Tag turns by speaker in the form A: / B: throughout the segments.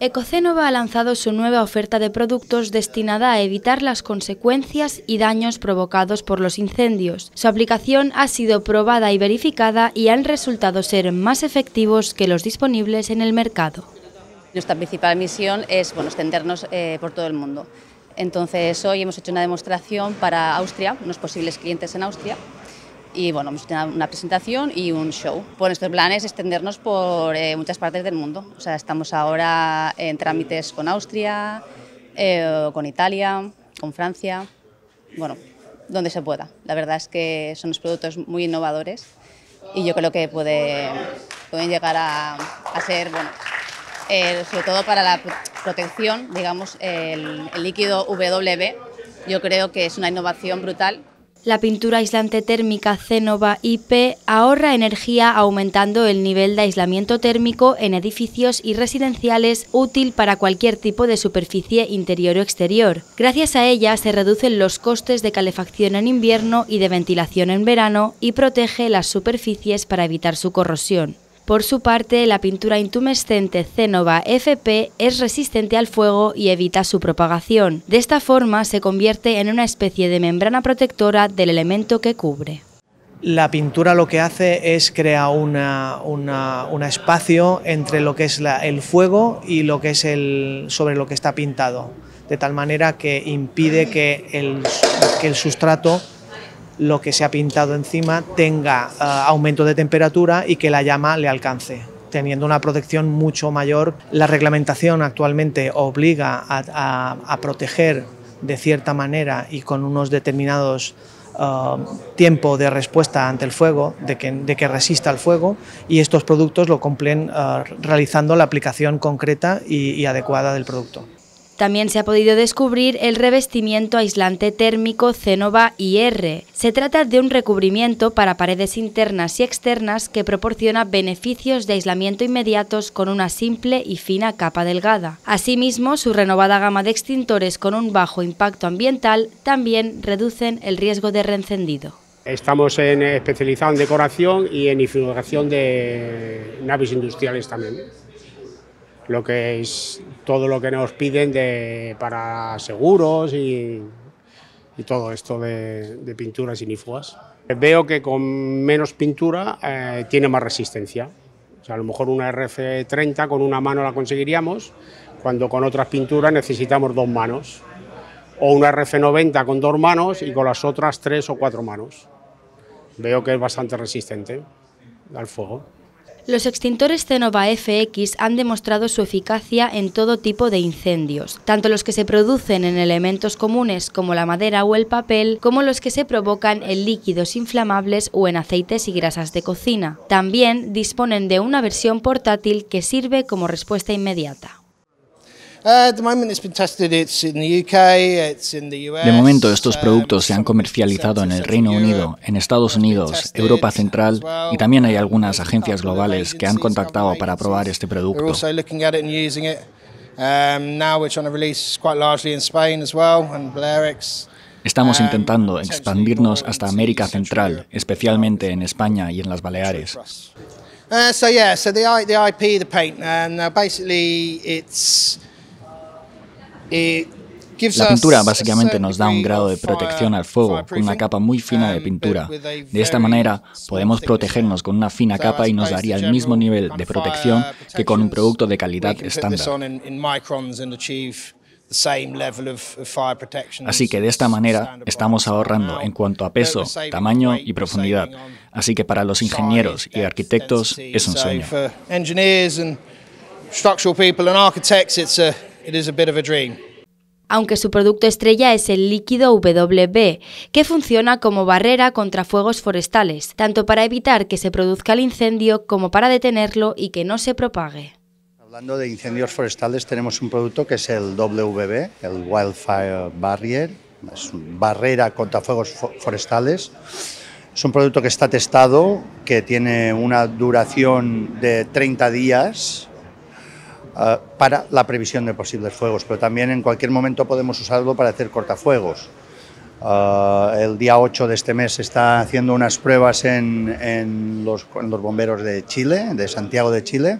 A: Ecocénova ha lanzado su nueva oferta de productos destinada a evitar las consecuencias y daños provocados por los incendios. Su aplicación ha sido probada y verificada y han resultado ser más efectivos que los disponibles en el mercado.
B: Nuestra principal misión es extendernos eh, por todo el mundo. Entonces hoy hemos hecho una demostración para Austria, unos posibles clientes en Austria, y bueno, hemos hecho una presentación y un show. Por nuestro plan es extendernos por eh, muchas partes del mundo. O sea, estamos ahora en trámites con Austria, eh, con Italia, con Francia, bueno, donde se pueda. La verdad es que son unos productos muy innovadores y yo creo que puede, pueden llegar a, a ser, bueno, eh, sobre todo para la protección, digamos, el, el líquido WB, yo creo que es una innovación brutal
A: la pintura aislante térmica Cenova IP ahorra energía aumentando el nivel de aislamiento térmico en edificios y residenciales útil para cualquier tipo de superficie interior o exterior. Gracias a ella se reducen los costes de calefacción en invierno y de ventilación en verano y protege las superficies para evitar su corrosión. Por su parte, la pintura intumescente Cenova FP es resistente al fuego y evita su propagación. De esta forma se convierte en una especie de membrana protectora del elemento que cubre.
C: La pintura lo que hace es crear un espacio entre lo que es el fuego y lo que es el, sobre lo que está pintado, de tal manera que impide que el sustrato lo que se ha pintado encima tenga eh, aumento de temperatura y que la llama le alcance teniendo una protección mucho mayor. La reglamentación actualmente obliga a, proteger de cierta manera y con unos determinados uh, tiempo de respuesta ante el fuego, de que, resista el fuego, y estos productos lo cumplen uh, realizando la aplicación concreta y adecuada del producto.
A: También se ha podido descubrir el revestimiento aislante térmico Cenova IR. Se trata de un recubrimiento para paredes internas y externas que proporciona beneficios de aislamiento inmediatos con una simple y fina capa delgada. Asimismo, su renovada gama de extintores con un bajo impacto ambiental también reducen el riesgo de reencendido.
D: Estamos en, especializados en decoración y en infiltración de naves industriales también lo que es todo lo que nos piden de, para seguros y, todo esto de, pinturas inífugas. Veo que con menos pintura eh, tiene más resistencia. O sea, a lo mejor una RF30 con una mano la conseguiríamos, cuando con otras pinturas necesitamos dos manos. O una RF90 con dos manos y con las otras tres o cuatro manos. Veo que es bastante resistente al fuego.
A: Los extintores Cenova FX han demostrado su eficacia en todo tipo de incendios, tanto los que se producen en elementos comunes como la madera o el papel, como los que se provocan en líquidos inflamables o en aceites y grasas de cocina. También disponen de una versión portátil que sirve como respuesta inmediata.
E: De
F: momento estos productos se han comercializado en el Reino Unido, en Estados Unidos, Europa Central y también hay algunas agencias globales que han contactado para probar este producto. Estamos intentando expandirnos hasta América Central, especialmente en España y en las Baleares.
E: Uh, so yeah, so the, the IP, the paint, and uh, basically it's
F: la pintura básicamente nos da un grado de protección al fuego con una capa muy fina de pintura. De esta manera podemos protegernos con una fina capa y nos daría el mismo nivel de protección que con un producto de calidad estándar. Así que de esta manera estamos ahorrando en cuanto a peso, tamaño y profundidad. Así que para los ingenieros y arquitectos es un sueño.
A: Aunque su producto estrella es el líquido WB, que funciona como barrera contra fuegos forestales, tanto para evitar que se produzca el incendio como para detenerlo y que no se propague.
G: Hablando de incendios forestales, tenemos un producto que es el WB, el Wildfire Barrier, es barrera contra fuegos forestales. Es un producto que está testado, que tiene una duración de 30 días eh, para la previsión de posibles fuegos, pero también en cualquier momento podemos usarlo para hacer cortafuegos. Eh, el día 8 de este mes está haciendo unas pruebas en, en, los, bomberos de Chile, de Santiago de Chile,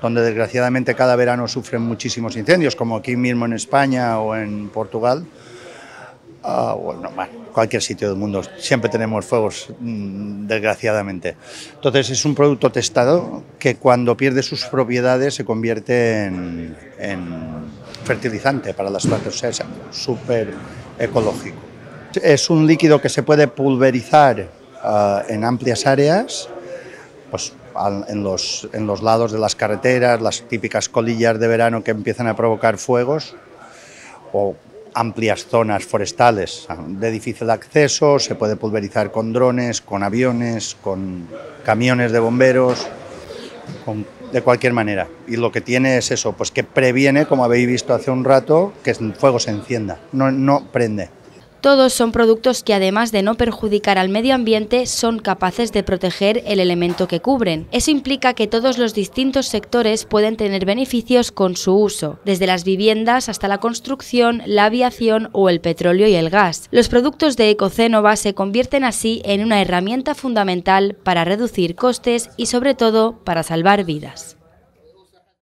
G: donde desgraciadamente cada verano sufren muchísimos incendios, como aquí mismo en España o en Portugal. Uh, bueno, cualquier sitio del mundo, siempre tenemos fuegos, mmm, desgraciadamente. Entonces es un producto testado que cuando pierde sus propiedades se convierte en, fertilizante para las plantas, o sea, es súper ecológico. Es un líquido que se puede pulverizar uh, en amplias áreas, pues en los, en los lados de las carreteras, las típicas colillas de verano que empiezan a provocar fuegos, o amplias zonas forestales de difícil acceso, se puede pulverizar con drones, con aviones, con camiones de bomberos, con, de cualquier manera. Y lo que tiene es eso, pues que previene, como habéis visto hace un rato, que el fuego se encienda, no, no prende.
A: Todos son productos que además de no perjudicar al medio ambiente son capaces de proteger el elemento que cubren. Eso implica que todos los distintos sectores pueden tener beneficios con su uso, desde las viviendas hasta la construcción, la aviación o el petróleo y el gas. Los productos de Ecocénova se convierten así en una herramienta fundamental para reducir costes y sobre todo para salvar vidas.